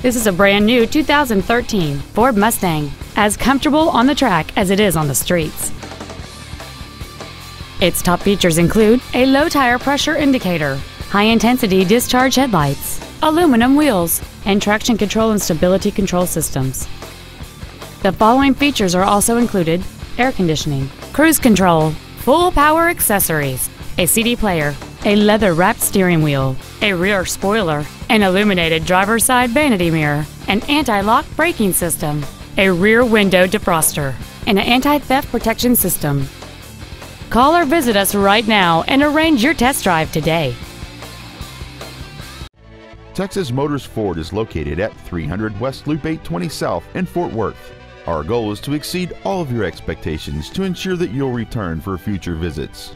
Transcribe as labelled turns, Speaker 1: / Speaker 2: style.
Speaker 1: This is a brand new 2013 Ford Mustang, as comfortable on the track as it is on the streets. Its top features include a low tire pressure indicator, high-intensity discharge headlights, aluminum wheels, and traction control and stability control systems. The following features are also included air conditioning, cruise control, full power accessories, a CD player, a leather wrapped steering wheel, a rear spoiler, an illuminated driver's side vanity mirror, an anti lock braking system, a rear window defroster, and an anti theft protection system. Call or visit us right now and arrange your test drive today.
Speaker 2: Texas Motors Ford is located at 300 West Loop 820 South in Fort Worth. Our goal is to exceed all of your expectations to ensure that you'll return for future visits.